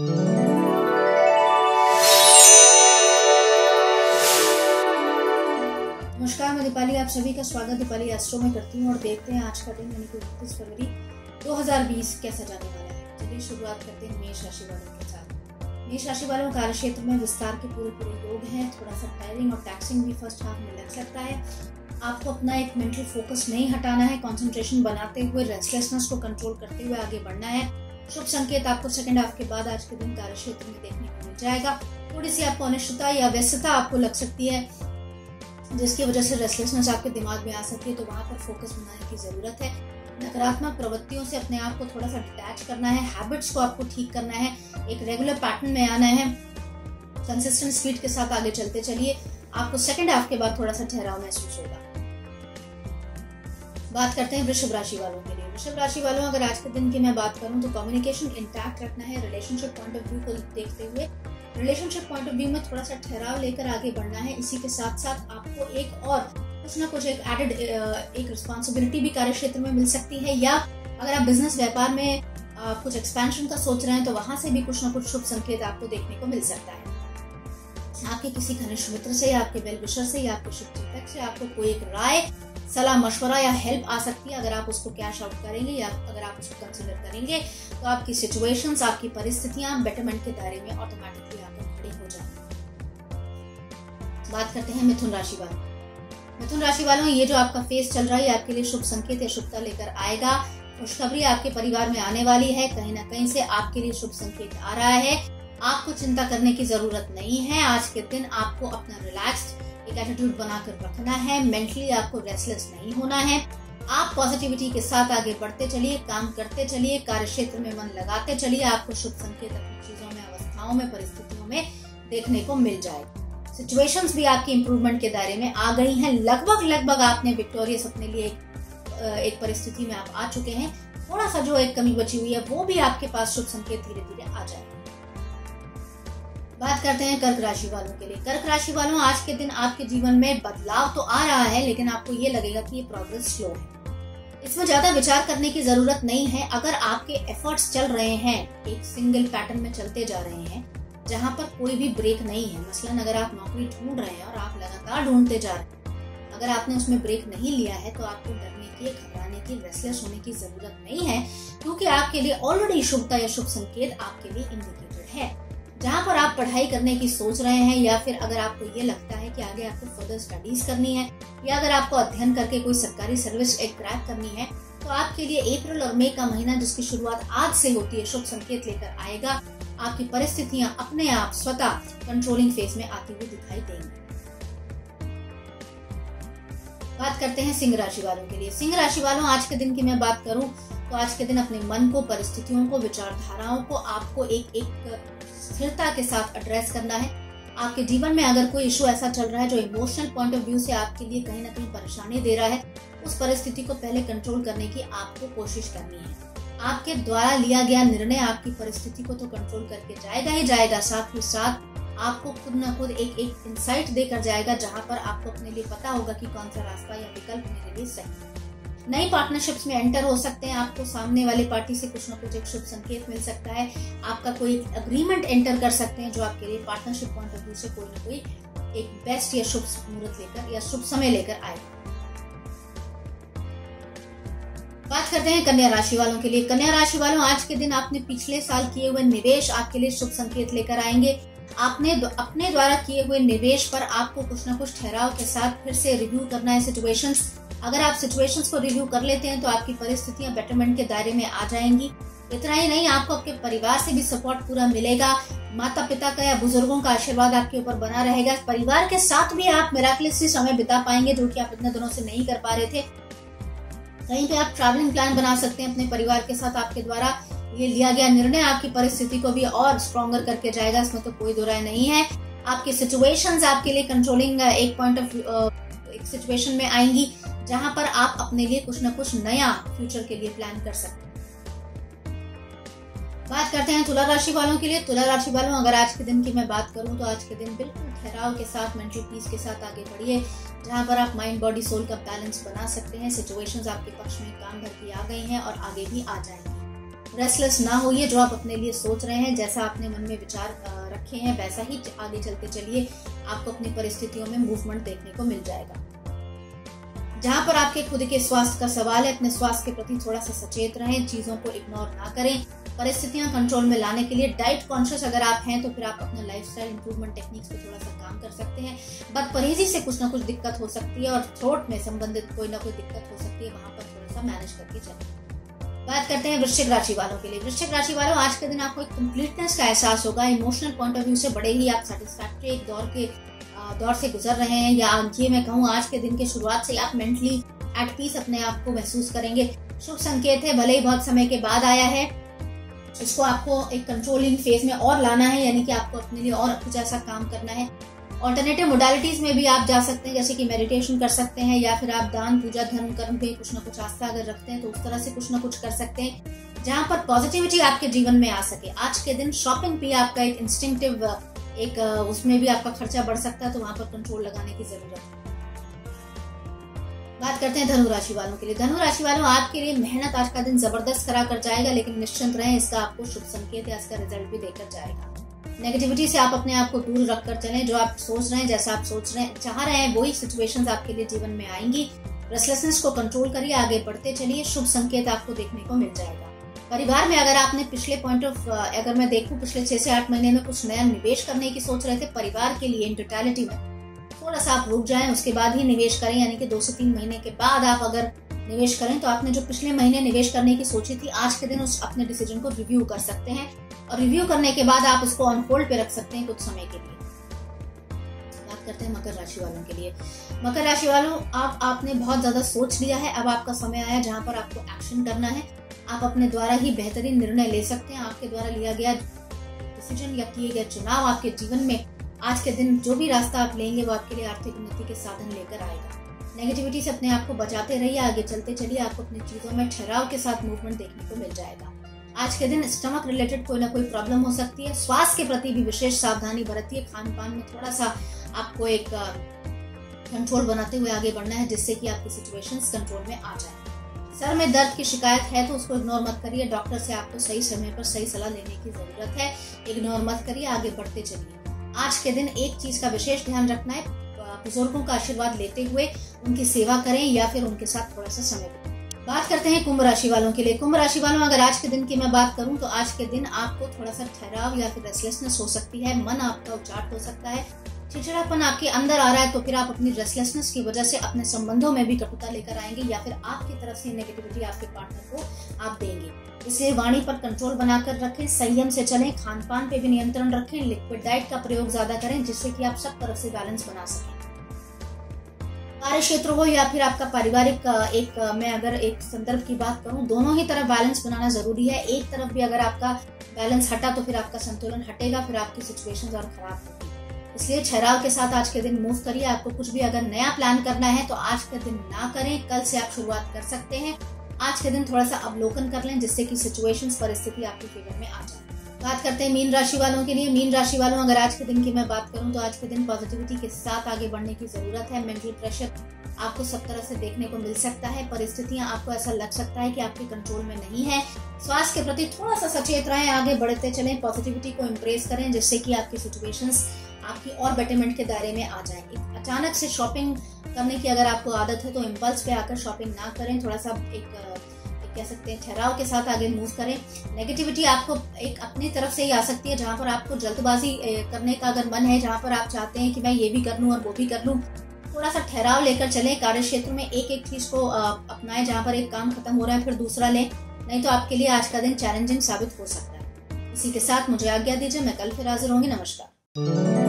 नमस्कार, मैं दीपाली, आप सभी का स्वागत दीपाली एस्ट्रो में करती हूँ और देखते हैं आज का दिन, यानी कि उनतीस फरवरी 2020 कैसा जाने वाला है। चलिए शुरुआत करते हैं मेष राशि वालों के साथ। मेष राशि वालों कार्य क्षेत्र में विस्तार के पूरे पूरे योग हैं, थोड़ा सा टायरिंग और टैक्सिंग भी फ़र्स्ट हाफ़ में लग सकता है। आपको अपना एक मेंटल फोकस नहीं हटाना है कॉन्सेंट्रेशन बनाते हुए रेस्टलेसनेस को कंट्रोल करते हुए आगे बढ़ना है। शुभ संकेत आपको सेकंड हाफ़ के बाद आज के दिन कार्य क्षेत्र में देखने को मिल जाएगा। थोड़ी सी आपको अनिश्चितता या व्यस्तता आपको लग सकती है, जिसकी वजह से रेस्टलेसनेस आपके दिमाग में आ सकती है तो वहाँ पर फोकस बनाने की ज़रूरत है। नकारात्मक प्रवृत्तियों से अपने आप को थोड़ा सा डिटैच करना है हैबिट्स को आपको ठीक करना है, एक रेगुलर पैटर्न में आना है। कंसिस्टेंट स्पीड के साथ आगे चलते चलिए, आपको सेकंड हाफ़ के बाद थोड़ा सा ठहराव महसूस होगा। बात करते हैं वृषभ राशि वालों के लिए। वृषभ राशि वालों, अगर आज के दिन की मैं बात करूँ तो कम्युनिकेशन इंटैक्ट रखना है रिलेशनशिप पॉइंट ऑफ़ व्यू को देखते हुए। रिलेशनशिप पॉइंट ऑफ़ व्यू में थोड़ा सा ठहराव लेकर आगे बढ़ना है। इसी के साथ साथ आपको एक और, कुछ ना कुछ एक एडेड एक रिस्पॉन्सिबिलिटी भी कार्य क्षेत्र में मिल सकती है, या अगर आप बिज़नेस व्यापार में कुछ एक्सपेंशन का सोच रहे हैं तो वहाँ से भी कुछ ना कुछ शुभ संकेत आपको देखने को मिल सकता है। आपके किसी घनिष्ठ मित्र से या आपके वेल विशर से या आपके शुभ चिंतक से आपको कोई एक राय, सलाह, मशवरा या हेल्प आ सकती है, अगर आप उसको कैश आउट करेंगे या अगर आप उसको कंसिडर करेंगे तो आपकी सिचुएशंस आपकी परिस्थितियाँ बेटरमेंट के दायरे में ऑटोमेटिकली आकर खड़ी हो जाएँगी बात करते हैं मिथुन राशि वालों मिथुन राशि वालों, ये जो आपका फेस चल रहा है आपके लिए शुभ संकेत या शुभता लेकर आएगा। खुशखबरी आपके परिवार में आने वाली है, कहीं ना कहीं से आपके लिए शुभ संकेत आ रहा है। आपको चिंता करने की ज़रूरत नहीं है। आज के दिन आपको अपना रिलैक्स्ड एक एटीट्यूड बनाकर रखना है। मेंटली आपको रेस्टलेस नहीं होना है। आप पॉजिटिविटी के साथ आगे बढ़ते चलिए काम करते चलिए कार्य क्षेत्र में मन लगाते चलिए आपको शुभ संकेत अपनी चीज़ों में अवस्थाओं में परिस्थितियों में देखने को मिल जाएगा सिचुएशंस भी आपकी इम्प्रूवमेंट के दायरे में आ गई हैं। लगभग लगभग आपने विक्टोरियस अपने लिए एक, एक परिस्थिति में आप आ चुके हैं। थोड़ा सा जो एक कमी बची हुई है वो भी आपके पास शुभ संकेत धीरे धीरे आ जाएगा। बात करते हैं कर्क राशि वालों के लिए। कर्क राशि वालों, आज के दिन आपके जीवन में बदलाव तो आ रहा है, लेकिन आपको ये लगेगा कि ये प्रोग्रेस स्लो है। इसमें ज़्यादा विचार करने की ज़रूरत नहीं है। अगर आपके एफर्ट्स चल रहे हैं, एक सिंगल पैटर्न में चलते जा रहे हैं, जहाँ पर कोई भी ब्रेक नहीं है, मसलन अगर आप नौकरी ढूंढ रहे हैं और आप लगातार ढूंढते जा रहे हैं, अगर आपने उसमें ब्रेक नहीं लिया है तो आपको डरने की, घबराने की रेस्टलेस होने की ज़रूरत नहीं है, क्योंकि आपके लिए ऑलरेडी शुभता या शुभ संकेत आपके लिए इंडिकेटेड है। जहाँ पर आप पढ़ाई करने की सोच रहे हैं, या फिर अगर आपको ये लगता है कि आगे आपको फर्दर स्टडीज़ करनी है, या अगर आपको अध्ययन करके कोई सरकारी सर्विस एक क्रैक करनी है तो आपके लिए अप्रैल और मई का महीना जिसकी शुरुआत आज से होती है, शुभ संकेत लेकर आएगा। आपकी परिस्थितियाँ अपने आप स्वतः कंट्रोलिंग फ़ेज़ में आती हुई दिखाई देंगी। बात करते हैं सिंह राशि वालों के लिए। सिंह राशि वालों आज के दिन की मैं बात करूँ तो आज के दिन अपने मन को, परिस्थितियों को, विचारधाराओं को, आपको एक एक स्थिरता के साथ एड्रेस करना है। आपके जीवन में अगर कोई इशू ऐसा चल रहा है जो इमोशनल पॉइंट ऑफ़ व्यू से आपके लिए कहीं ना कहीं परेशानी दे रहा है, उस परिस्थिति को पहले कंट्रोल करने की आपको कोशिश करनी है। आपके द्वारा लिया गया निर्णय आपकी परिस्थिति को तो कंट्रोल करके जाएगा ही जाएगा, साथ ही साथ आपको खुद न खुद एक एक इंसाइट देकर जाएगा, जहाँ पर आपको अपने लिए पता होगा कि कौन सा रास्ता या विकल्प मेरे लिए सही है। नई पार्टनरशिप्स में एंटर हो सकते हैं, आपको सामने वाली पार्टी से कुछ ना कुछ एक शुभ संकेत मिल सकता है। आपका कोई अग्रीमेंट एंटर कर सकते हैं जो आपके लिए पार्टनरशिप पॉइंट ऑफ़ व्यू से कोई ना कोई एक बेस्ट या शुभ मुहूर्त लेकर या शुभ समय लेकर आए। बात करते हैं कन्या राशि वालों के लिए। कन्या राशि वालों, आज के दिन आपने पिछले साल किए हुए निवेश आपके लिए शुभ संकेत लेकर आएँगे। आपने अपने द्वारा किए हुए निवेश पर आपको कुछ ना कुछ ठहराव के साथ फिर से रिव्यू करना है सिचुएशंस अगर आप सिचुएशंस को रिव्यू कर लेते हैं तो आपकी परिस्थितियाँ बेटरमेंट के दायरे में आ जाएँगी। इतना ही नहीं, आपको आपके परिवार से भी सपोर्ट पूरा मिलेगा। माता पिता का या बुज़ुर्गों का आशीर्वाद आपके ऊपर बना रहेगा। परिवार के साथ भी आप मेराकुलसली समय बिता पाएँगे, जो कि आप इतने दिनों से नहीं कर पा रहे थे। कहीं पे आप ट्रैवलिंग प्लान बना सकते हैं अपने परिवार के साथ आपके द्वारा। ये लिया गया निर्णय आपकी परिस्थिति को भी और स्ट्रॉन्गर करके जाएगा। इसमें तो कोई दो राय नहीं है। आपकी सिचुएशंस आपके लिए कंट्रोलिंग एक पॉइंट ऑफ़ एक सिचुएशन में आएँगी। जहाँ पर आप अपने लिए कुछ ना कुछ नया फ्यूचर के लिए प्लान कर सकते हैं। बात करते हैं तुला राशि वालों के लिए। तुला राशि वालों, अगर आज के दिन की मैं बात करूँ तो आज के दिन बिल्कुल ठहराव के साथ मेंटल पीस के साथ आगे बढ़िए। जहाँ पर आप माइंड बॉडी सोल का बैलेंस बना सकते हैं। सिचुएशंस आपके पक्ष में काम भर की आ गई हैं और आगे भी आ जाएँगी। रेस्टलेस ना होइए, जो आप अपने लिए सोच रहे हैं, जैसा आपने मन में विचार रखे हैं, वैसा ही आगे चलते चलिए। आपको अपनी परिस्थितियों में मूवमेंट देखने को मिल जाएगा। जहाँ पर आपके खुद के स्वास्थ्य का सवाल है, अपने स्वास्थ्य के प्रति थोड़ा सा सचेत रहें, चीज़ों को इग्नोर ना करें। परिस्थितियाँ कंट्रोल में लाने के लिए डाइट कॉन्शियस अगर आप हैं तो फिर आप अपना लाइफ स्टाइल इंप्रूवमेंट टेक्निक्स पे थोड़ा सा काम कर सकते हैं। बट परहेजी से कुछ ना कुछ दिक्कत हो सकती है और थ्रोट में संबंधित कोई ना कोई दिक्कत हो सकती है, वहाँ पर थोड़ा सा मैनेज करके चलें। बात करते हैं वृश्चिक राशि वालों के लिए। वृश्चिक राशि वालों, आज के दिन आपको एक कंप्लीटनेस का एहसास होगा। इमोशनल पॉइंट ऑफ़ व्यू से बड़े ही आप सेटिस्फैक्ट्री एक दौर के दौर से गुजर रहे हैं या ये मैं कहूँ, आज के दिन के शुरुआत से आप मेंटली एट पीस अपने आप को महसूस करेंगे। शुभ संकेत है, भले ही बहुत समय के बाद आया है, इसको आपको एक कंट्रोलिंग फ़ेज़ में और लाना है, यानी कि आपको अपने लिए और कुछ ऐसा काम करना है। ऑल्टरनेटिव मोडालिटीज में भी आप जा सकते हैं, जैसे कि मेडिटेशन कर सकते हैं, या फिर आप दान, पूजा, धर्म, कर्म पे कुछ ना कुछ आस्था अगर रखते हैं तो उस तरह से कुछ ना कुछ कर सकते हैं, जहाँ पर पॉजिटिविटी आपके जीवन में आ सके। आज के दिन शॉपिंग भी आपका एक इंस्टिंक्टिव एक उसमें भी आपका खर्चा बढ़ सकता है तो वहाँ पर कंट्रोल लगाने की ज़रूरत है। बात करते हैं धनु राशि वालों के लिए। धनु राशि वालों, आपके लिए मेहनत आज का दिन ज़बरदस्त करा कर जाएगा, लेकिन निश्चिंत रहें, इसका आपको शुभ संकेत है इसका रिज़ल्ट भी देकर जाएगा। नेगेटिविटी से आप अपने आप को दूर रख कर चलें, जो आप सोच रहे हैं, जैसा आप सोच रहे हैं, चाह रहे हैं, वही सिचुएशंस आपके लिए जीवन में आएँगी। रेस्टलेसनेस को कंट्रोल करिए, आगे बढ़ते चलिए, शुभ संकेत आपको देखने को मिल जाएगा। परिवार में अगर आपने पिछले पॉइंट ऑफ़ अगर मैं देखूँ, पिछले छह से आठ महीने में कुछ नया निवेश करने की सोच रहे थे परिवार के लिए इन में, थोड़ा सा आप रुक जाएँ, उसके बाद ही निवेश करें, यानी कि दो से तीन महीने के बाद आप अगर निवेश करें तो आपने जो पिछले महीने निवेश करने की सोची थी, आज के दिन उस अपने डिसीज़न को रिव्यू कर सकते हैं और रिव्यू करने के बाद आप उसको ऑन होल्ड पे रख सकते हैं कुछ समय के लिए। बात करते हैं मकर राशि वालों के लिए। मकर राशि वालों, आप, आपने बहुत ज़्यादा सोच लिया है, अब आपका समय आया जहाँ पर आपको एक्शन करना है। आप अपने द्वारा ही बेहतरीन निर्णय ले सकते हैं। आपके द्वारा लिया गया डिसीज़न या किए गए चुनाव आपके जीवन में आज के दिन जो भी रास्ता आप लेंगे, वो आपके लिए आर्थिक उन्नति के साधन लेकर आएगा। नेगेटिविटी से अपने आप को बचाते रहिए, आगे चलते चलिए, आपको अपनी चीज़ों में ठहराव के साथ मूवमेंट देखने को मिल जाएगा। आज के दिन स्टमक रिलेटेड कोई ना कोई प्रॉब्लम हो सकती है। स्वास्थ्य के प्रति भी विशेष सावधानी बरतिए। खान पान में थोड़ा सा आपको एक कंट्रोल बनाते हुए आगे बढ़ना है, जिससे कि आपकी सिचुएशंस कंट्रोल में आ जाए। सर में दर्द की शिकायत है तो उसको इग्नोर मत करिए। डॉक्टर से आपको सही समय पर सही सलाह लेने की ज़रूरत है। इग्नोर मत करिए, आगे बढ़ते चलिए। आज के दिन एक चीज़ का विशेष ध्यान रखना है। बुज़ुर्गों का आशीर्वाद लेते हुए उनकी सेवा करें या फिर उनके साथ थोड़ा सा समय बात करते हैं कुंभ राशि वालों के लिए। कुंभ राशि वालों, अगर आज के दिन की मैं बात करूँ तो आज के दिन आपको थोड़ा सा ठहराव या फिर रेस्टलेसनेस हो सकती है। मन आपका उचाट हो सकता है। चिड़चिड़ापन आपके अंदर आ रहा है तो फिर आप अपनी रेस्टलेसनेस की वजह से अपने संबंधों में भी कटुता लेकर आएँगे या फिर आपकी तरफ़ से नेगेटिविटी आपके पार्टनर को आप देंगे। इसे वाणी पर कंट्रोल बनाकर रखें, संयम से चलें खान पान पे भी नियंत्रण रखें लिक्विड डाइट का प्रयोग ज़्यादा करें, जिससे कि आप सब तरफ़ से बैलेंस बना सकें। कार्य क्षेत्र हो या फिर आपका पारिवारिक एक मैं अगर एक संदर्भ की बात करूँ, दोनों ही तरफ़ बैलेंस बनाना ज़रूरी है। एक तरफ़ भी अगर आपका बैलेंस हटा तो फिर आपका संतुलन हटेगा, फिर आपकी सिचुएशन और खराब होगी। इसलिए ठहराव के साथ आज के दिन मूव करिए। आपको कुछ भी अगर नया प्लान करना है तो आज के दिन ना करें। कल से आप शुरुआत कर सकते हैं। आज के दिन थोड़ा सा अवलोकन कर लें, जिससे कि सिचुएशंस परिस्थिति आपके फेवर में आ जाए। बात करते हैं मीन राशि वालों के लिए। मीन राशि वालों, अगर आज के दिन की मैं बात करूँ तो आज के दिन पॉजिटिविटी के साथ आगे बढ़ने की ज़रूरत है। मेंटल प्रेशर आपको सब तरह से देखने को मिल सकता है। परिस्थितियाँ आपको ऐसा लग सकता है कि आपके कंट्रोल में नहीं है। स्वास्थ्य के प्रति थोड़ा सा सचेत रहें, आगे बढ़ते चलें। पॉजिटिविटी को इम्प्रेस करें, जिससे कि आपकी सिचुएशंस आपकी और बेटरमेंट के दायरे में आ जाएँगे। अचानक से शॉपिंग करने की अगर आपको आदत है तो इम्पल्स पे आकर शॉपिंग ना करें। थोड़ा सा एक कह सकते हैं, ठहराव के साथ आगे मूव करें। नेगेटिविटी आपको एक अपनी तरफ़ से ही आ सकती है, जहाँ पर आपको जल्दबाजी करने का अगर मन है, जहाँ पर आप चाहते हैं कि मैं ये भी कर लूँ और वो भी कर लूँ। थोड़ा सा ठहराव लेकर चले। कार्य क्षेत्र में एक एक चीज़ को अपनाएँ, जहाँ पर एक काम खत्म हो रहा है, फिर दूसरा लें। नहीं तो आपके लिए आज का दिन चैलेंजिंग साबित हो सकता है। इसी के साथ मुझे आज्ञा दीजिए, मैं कल फिर हाजिर होंगी। नमस्कार।